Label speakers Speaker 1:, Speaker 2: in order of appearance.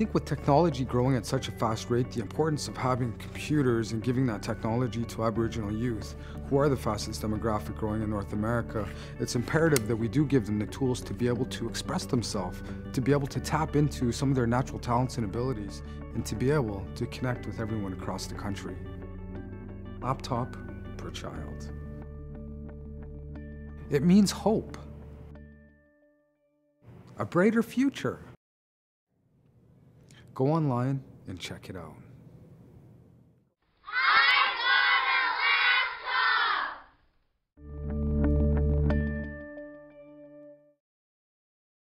Speaker 1: I think with technology growing at such a fast rate, the importance of having computers and giving that technology to Aboriginal youth, who are the fastest demographic growing in North America, it's imperative that we do give them the tools to be able to express themselves, to be able to tap into some of their natural talents and abilities, and to be able to connect with everyone across the country. Laptop per child. It means hope. A brighter future. Go online and check it out.